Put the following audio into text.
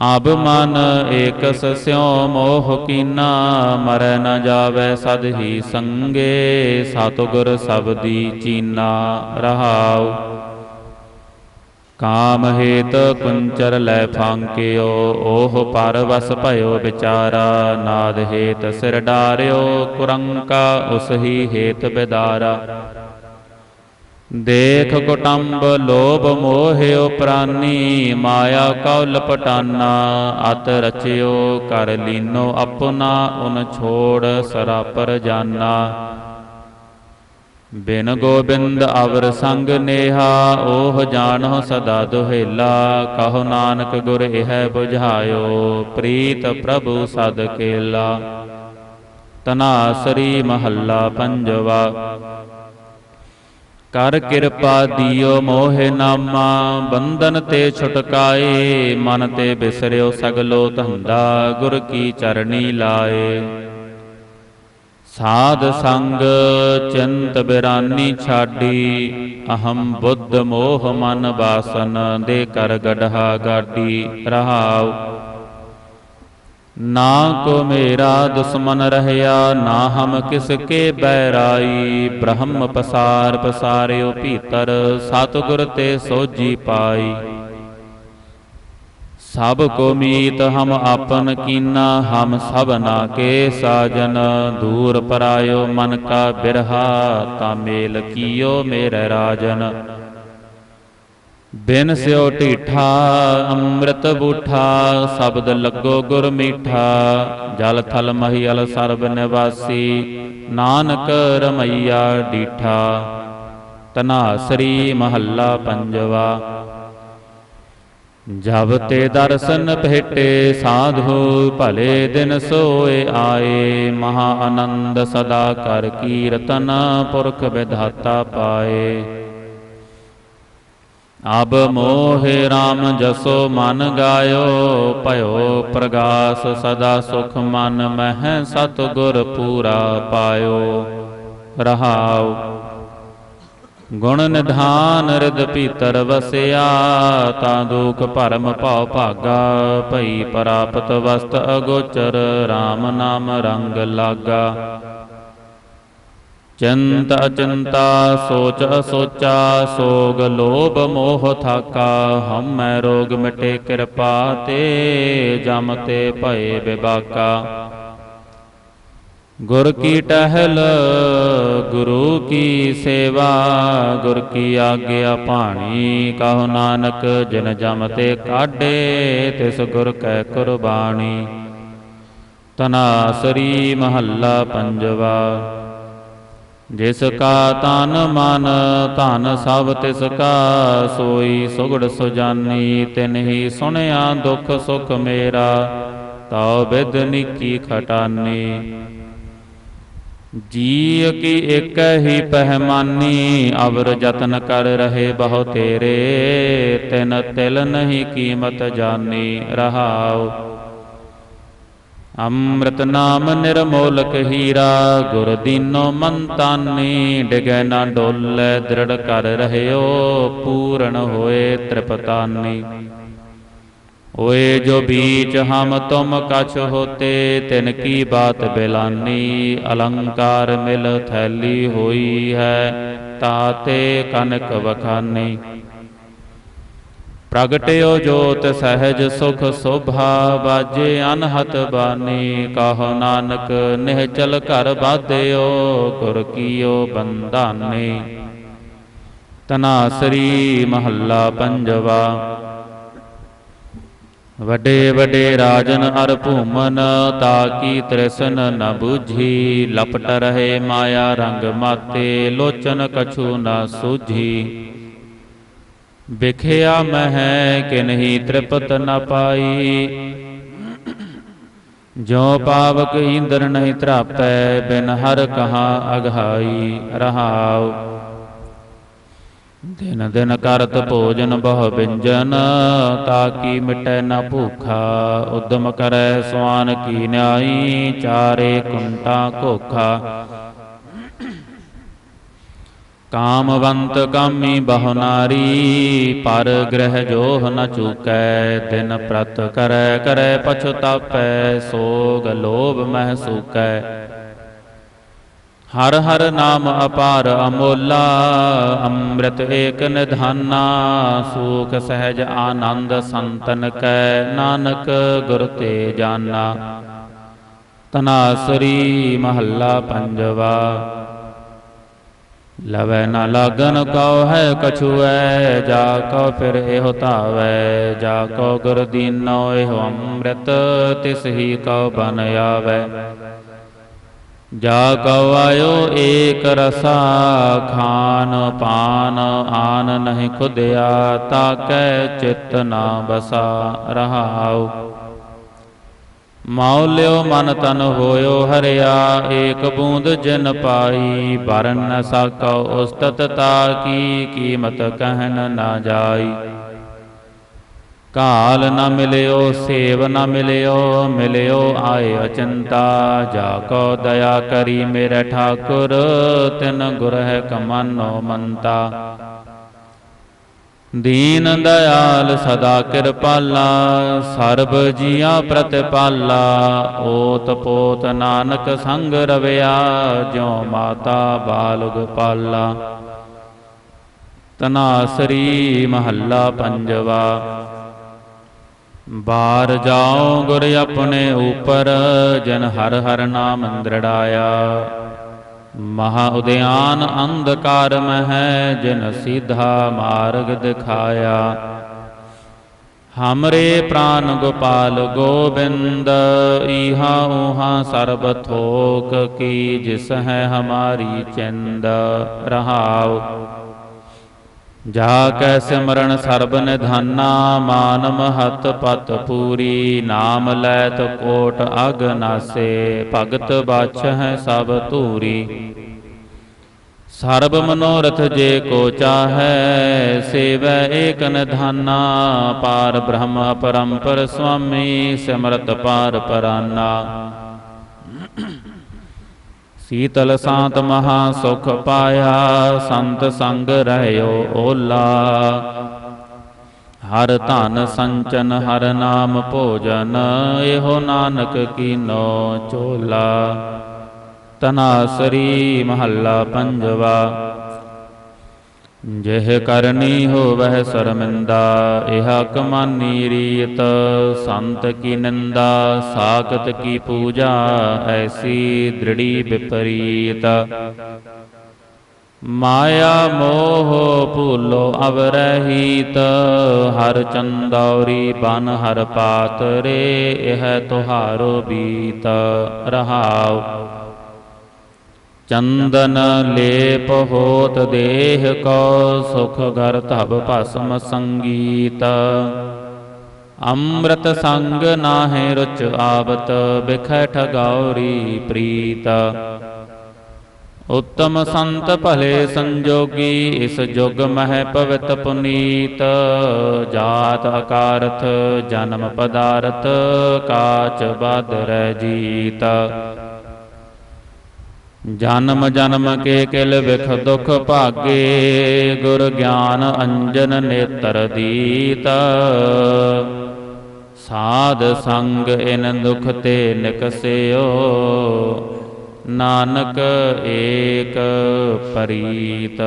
ਅਬ ਮਨ ਏਕਸ ਸਿਉ ਮੋਹ ਕੀਨਾ, ਮਰੈ ਨ ਜਾਵੈ ਸਦ ਹੀ ਸੰਗੇ, ਸਤਿਗੁਰ ਸਬਦੀ ਚੀਨਾ ਰਹਾਉ। ਕਾਮ ਹੇਤ ਕੁੰਚਰ ਲੈ ਫਾਂਕਿਓ, ਓਹ ਪਰ ਵਸ ਭਇਓ ਵਿਚਾਰਾ, ਨਾਦ ਹੇਤ ਸਿਰ ਡਾਰਿਓ, ਕੁਰੰਕਾ ਉਸ ਹੀ ਹੇਤ ਬਿਦਾਰਾ। ਦੇਖ ਕੁਟੰਬ ਲੋਭ ਮੋਹਿਓ ਪ੍ਰਾਨੀ ਮਾਇਆ ਕਉ ਲਪਟਾਨਾ, ਅਤ ਰਚਿਓ ਕਰ ਲੀਨੋ ਆਪਣਾ, ਉਨ ਛੋੜ ਸਰਾਪਰ ਜਾਨਾ। ਬਿਨ ਗੋਬਿੰਦ ਅਵਰ ਸੰਗ ਨੇਹਾ, ਓਹ ਜਾਣੋ ਸਦਾ ਦੁਹੇਲਾ, ਕਹੋ ਨਾਨਕ ਗੁਰ ਇਹ ਬੁਝਾਇਓ, ਪ੍ਰੀਤ ਪ੍ਰਭੂ ਸਦ ਕੇਲਾ। ਤਨਾਸਰੀ ਮਹੱਲਾ ਪੰਜਵਾ। ਕਰ ਕਿਰਪਾ ਦਿਓ ਮੋਹਿ ਨਾਮਾ, ਬੰਧਨ ਤੇ ਛੁਟਕਾਏ, ਮਨ ਤੇ ਬਿਸਰਿਓ ਸਗਲੋ ਧੰਦਾ, ਗੁਰ ਕੀ ਚਰਣੀ ਲਾਏ। ਸਾਧ ਸੰਗ ਚਿੰਤ ਬਿਰਾਨੀ ਛਾਡੀ, ਅਹੰ ਬੁੱਧ ਮੋਹ ਮਨ ਬਾਸਨ, ਦੇ ਕਰ ਗੜਹਾ ਗਾਡੀ ਰਹਾਉ। ਨਾ ਕੋ ਮੇਰਾ ਦੁਸ਼ਮਨ ਰਹਿਆ, ਨਾ ਹਮ ਕਿਸ ਕੇ ਬੈਰਾਈ ਬ੍ਰਹਮ ਪਸਾਰ ਪਸਾਰਿਓ ਭੀਤਰ, ਸਤਿਗੁਰ ਤੇ ਸੋਜੀ ਪਾਈ। ਸਭ ਕੋ ਮੀਤ ਹਮ ਆਪਨ ਕੀਨਾ, ਹਮ ਸਭਨਾ ਕੇ ਸਾਜਨ। ਦੂਰ ਪਰਾਇਓ ਮਨ ਕਾ ਬਿਰਹਾ, ਤਾ ਮੇਲ ਕੀਓ ਮੇਰੇ ਰਾਜਨ। ਬਿਨ ਸਿਓ ਢੀਠਾ, ਅੰਮ੍ਰਿਤ ਬੂਠਾ, ਸ਼ਬਦ ਲੱਗੋ ਗੁਰ ਮੀਠਾ, ਜਲ ਥਲ ਮਹੀਲ ਸਰਬ ਨਿਵਾਸੀ, ਨਾਨਕ ਰਮਈਆ ਡੀਠਾ ਤਨਾਸਰੀ ਮਹੱਲਾ ਪੰਜਵਾ। ਜਬ ਤੇ ਦਰਸ਼ਨ ਭੇਟੇ ਸਾਧੂ, ਭਲੇ ਦਿਨ ਸੋਏ ਆਏ। ਮਹਾ ਆਨੰਦ ਸਦਾ ਕਰ ਕੀਰਤਨ ਪੁਰਖ ਵਿਧਾਤਾ ਪਾਏ। ਅਬ ਮੋਹਿ RAM ਜਸੋ ਮਨ ਗਾਇਓ, ਭਇਓ ਪ੍ਰਗਾਸ, ਸਦਾ ਸੁਖ ਮਨ ਮਹਿ ਸਤਿਗੁਰ ਪੂਰਾ ਪਾਇਓ। ਰਹਾਉ। ਗੁਣ ਨਿਧਾਨ ਰਿਦ ਭੀਤਰ ਵਸਿਆ, ਤਾਂ ਦੁਖ ਭਰਮ ਭਉ ਭਾਗਾ, ਭਈ ਪ੍ਰਾਪਤ ਵਸਤ ਅਗੋਚਰ RAM ਨਾਮ ਰੰਗ ਲਾਗਾ। ਚਿੰਤ ਅਚਿੰਤਾ ਸੋਚ ਅਸੋਚਾ ਸੋਗ ਲੋਭ ਮੋਹ ਥਾਕਾ। ਹਮੈ ਰੋਗ ਮਿਟੇ ਕਿਰਪਾ ਤੇ ਜਮ ਤੇ ਭਏ ਬਿਬਾਕਾ। ਗੁਰ ਕੀ ਟਹਿਲ ਗੁਰੂ ਕੀ ਸੇਵਾ। ਗੁਰ ਕੀ ਆਗਿਆ ਭਾਣੀ ਕਹੋ ਨਾਨਕ ਜਿਨ ਜਮ ਤੇ ਕਾਢੇ ਤਿਸ ਗੁਰ ਕੈ ਕੁਰਬਾਨੀ ਤਨਾਸਰੀ ਮਹੱਲਾ ਪੰਜਵਾ। ਜਿਸ ਕਾ ਤਨ ਮਨ, ਧਨ ਸਭ ਤਿਸ ਕਾ, ਸੋਈ ਸੁਗੜ ਸੁਜਾਨੀ, ਤਿਨ ਹੀ ਸੁਣਿਆ ਦੁਖ ਸੁਖ ਮੇਰਾ, ਤਉ ਬਿਦ ਨਿੱਕੀ ਖਟਾਨੀ। ਜੀ ਕੀ ਇੱਕ ਹੀ ਪਹਿਮਾਨੀ, ਅਵਰ ਯਤਨ ਕਰ ਰਹੇ ਬਹੁ ਤੇਰੇ, ਤਿਨ ਤਿਲ ਨਹੀਂ ਕੀਮਤ ਜਾਣੀ ਰਹਾਉ। ਅੰਮ੍ਰਿਤ ਨਾਮ ਨਿਰਮੋਲਕ ਹੀਰਾ, ਗੁਰ ਦੀਨੋ ਮਨ ਤਾਨੀ ਡਿਗੈ ਨਾ ਡੋਲੇ, ਦ੍ਰਿੜ ਕਰ ਰਹਿਓ, ਪੂਰਨ ਹੋਏ ਤ੍ਰਿਪਤਾਨੀ। ਓਏ ਜੋ ਬੀਚ ਹਮ ਤੁਮ ਕਛ ਹੋਤੇ, ਤਿਨ ਕੀ ਬਾਤ ਬਿਲਾਨੀ, ਅਲੰਕਾਰ ਮਿਲ ਥੈਲੀ ਹੋਈ ਹੈ ਤਾਤੇ ਕਨਕ ਵਖਾਨੀ। ਪ੍ਰਗਟਿਓ ਜੋਤ ਸਹਿਜ ਸੁਖ ਸੋਭਾ, ਬਾਜੇ ਅਨਹਤ ਬਾਨੀ, ਕਹੋ ਨਾਨਕ ਨਿਹਚਲ ਘਰ ਬਾਧਿਓ ਗੁਰ ਕੀਓ ਬੰਧਾਨੇ। ਤਨਾਸਰੀ ਮਹੱਲਾ ਪੰਜਵਾ। ਵੱਡੇ ਵੱਡੇ ਰਾਜਨ ਅਰ ਭੂਮਨ ਤਾਕੀ ਤ੍ਰਿਸ਼ਨ ਨ ਬੁਝੀ, ਲਪਟ ਰਹੇ ਮਾਇਆ ਰੰਗ ਮਾਤੇ, ਲੋਚਨ ਕਛੂ ਨ ਸੂਝੀ। ਵਿਖਿਆ ਮਹਿ ਕਿਨਹੀ ਤ੍ਰਿਪਤ ਨ ਪਾਈ। ਜੋ ਪਾਵਕ ਇੰਦਰ ਨਹੀਂ ਤਰਾਪੈ ਬਿਨ ਹਰ ਕਹਾ ਅਗਹਾਈ ਰਹਾਉ। ਦਿਨ ਦਿਨ ਕਰਤ ਭੋਜਨ ਬਹੁ ਬਿੰਜਨ ਤਾਕੀ ਮਿਟੈ ਨਾ ਭੂਖਾ, ਉਦਮ ਕਰੈ ਸਵਾਨ ਕੀ ਨਿਆਈ, ਚਾਰੇ ਕੁੰਟਾ ਕੋਖਾ। ਕਾਮਵੰਤ ਕਾਮੀ ਬਹੁ ਨਾਰੀ, ਪਰ ਗ੍ਰਹਿ ਜੋਹ ਨ ਚੂਕੈ, ਦਿਨ ਪ੍ਰਤ ਕਰੈ ਕਰੈ ਪਛਤਾਪੈ ਸੋਗ ਲੋਭ ਮਹਿ ਸੂਕੈ। ਹਰ ਹਰ ਨਾਮ ਅਪਾਰ ਅਮੋਲਾ, ਅੰਮ੍ਰਿਤ ਏਕ ਨਿਧਾਨਾ, ਸੂਖ ਸਹਿਜ ਆਨੰਦ ਸੰਤਨ ਕੈ, ਨਾਨਕ ਗੁਰ ਤੇ ਜਾਨਾ। ਤਨਾਸਰੀ ਮਹੱਲਾ ਪੰਜਵਾ। ਲਵੈ ਨਾ ਲਾਗਨ ਕਉ ਹੈ ਕਛੁਐ, ਜਾ ਕਉ ਫਿਰ ਇਹੋ ਧਾਵੈ, ਜਾ ਕਉ ਗੁਰ ਦੀਨੋ ਇਹੋ ਅੰਮ੍ਰਿਤ, ਤਿਸ ਹੀ ਕਉ ਬਨ ਆਵੈ। ਜਾ ਕਉ ਆਇਓ ਏਕ ਰਸਾ, ਖਾਨ ਪਾਨ ਆਨ ਨਹੀਂ ਖੁਦਿਆ, ਤਾਕੈ ਚਿਤ ਨਾ ਬਸਾ ਰਹਾਉ। ਮੌਲਿਓ ਮਨ ਤਨ ਹੋਇਓ ਹਰਿਆ, ਏਕ ਬੂੰਦ ਜਿਨ ਪਾਈ ਬਰਨ ਨ ਸਕਉ ਉਸਤਤ ਤਾ ਕੀ ਕੀਮਤ ਕਹਿਨ ਨਾ ਜਾਈ। ਕਾਲ ਨ ਮਿਲਿਓ, ਸੇਵ ਨ ਮਿਲਿਓ ਮਿਲਿਓ ਆਏ ਅਚੰਤਾ, ਜਾ ਕੋ ਦਇਆ ਕਰੀ ਮੇਰੇ ਠਾਕੁਰ, ਤਿਨ ਗੁਰ ਹੈ ਕਮਾਨੋ ਮੰਤਾ। ਦੀਨ ਦਇਆਲ ਸਦਾ ਕਿਰਪਾਲਾ, ਸਰਬ ਜੀਆ ਪ੍ਰਤਿਪਾਲਾ, ਓਤ ਪੋਤ ਨਾਨਕ ਸੰਗ ਰਵਿਆ, ਜਿਉ ਮਾਤਾ ਬਾਲੁਗ ਪਾਲਾ। ਤਨਾਸਰੀ ਮਹੱਲਾ ਪੰਜਵਾ, ਬਾਰ ਜਾਓ ਗੁਰ ਆਪਣੇ ਉਪਰ, ਜਨ ਹਰ ਹਰ ਨਾਮ ਅੰਦਰੜਾਇਆ। ਮਹਾ ਉਦਿਆਨ ਅੰਧਕਾਰ ਮਹਿ, ਜਿਨ ਸਿਧਾ ਮਾਰਗ ਦਿਖਾਇਆ। ਹਮਰੇ ਪ੍ਰਾਨ ਗੋਪਾਲ ਗੋਬਿੰਦ, ਈਹਾ ਊਹਾ ਸਰਬ ਥੋਕ ਕੀ, ਜਿਸ ਹੈ ਹਮਾਰੀ ਚਿੰਦ, ਰਹਾਉ। ਜਾ ਕੈ ਸਿਮਰਨ ਸਰਬ ਨਿਧਾਨਾ ਮਾਨ ਮਹਤ ਪਤ ਪੂਰੀ, ਨਾਮ ਲੈਤ ਕੋਟ ਅਗ ਨਾਸੇ, ਭਗਤ ਬਾਛ ਹੈ ਸਭ ਧੂਰੀ। ਸਰਬ ਮਨੋਰਥ ਜੇ ਕੋ ਚਾਹੈ, ਸੇਵੈ ਏਕ ਨਿਧਾਨਾ, ਪਾਰ ਬ੍ਰਹਮ ਪਰੰਪਰ ਸੁਆਮੀ ਸਿਮਰਤ ਪਾਰ ਪਰਾਨਾ। ਸੀਤਲ ਸਾਤ ਮਹਾ ਸੁਖ ਪਾਇਆ, ਸੰਤ ਸੰਗ ਰਹਿਓ ਓਲਾ। ਹਰ ਧਨ ਸੰਚਨ, ਹਰ ਨਾਮ ਭੋਜਨ, ਇਹੋ ਨਾਨਕ ਕੀਨੋ ਚੋਲਾ। ਤਨਾਸਰੀ ਮਹੱਲਾ ਪੰਜਵਾ। ਜਿਹ ਕਰਨੀ ਹੋਵਹਿ ਸ਼ਰਮਿੰਦਾ, ਇਹ ਕਮਾਨੀ ਰੀਤ। ਸੰਤ ਕੀ ਨਿੰਦਾ, ਸਾਖਤ ਕੀ ਪੂਜਾ, ਐਸੀ ਦ੍ਰਿੜੀ ਵਿਪਰੀਤ। ਮਾਇਆ ਮੋਹ ਭੂਲੋ ਅਵਰਹੀਤ, ਹਰ ਚੰਦੌਰੀ ਬਨ ਹਰ ਪਾਤ ਰੇ ਇਹ ਤੁਹਾਰੋ ਬੀਤ ਰਹਾਉ। ਚੰਦਨ ਲੇਪ ਹੋਤ ਦੇਹ ਕੋ ਸੁਖ ਘਰ ਧਬ ਭਸਮ ਸੰਗੀਤ। ਅੰਮ੍ਰਿਤ ਸੰਗ ਨਾਹਿ ਰੁਚ ਆਵਤ ਬਿਖੈ ਠਗੌਰੀ ਪ੍ਰੀਤ। ਉੱਤਮ ਸੰਤ ਭਲੇ ਸੰਜੋਗੀ ਇਸ ਜੁਗ ਮਹਿ ਪਵਿੱਤ ਪੁਨੀਤ। ਜਾਤ ਅਕਾਰਥ ਜਨਮ ਪਦਾਰਥ ਕਾਚ ਬਾਦਰ ਜੀਤ। ਜਨਮ ਜਨਮ ਕੇ ਕਿਲ ਵਿਖ ਦੁਖ ਭਾਗੇ, ਗੁਰ ਗਿਆਨ ਅੰਜਨ ਨੇਤਰ ਦੀਤ। ਸਾਧ ਸੰਗ ਇਨ ਦੁਖ ਤੇ ਨਿਕਸਿਓ ਨਾਨਕ ਏਕ ਪਰੀਤ।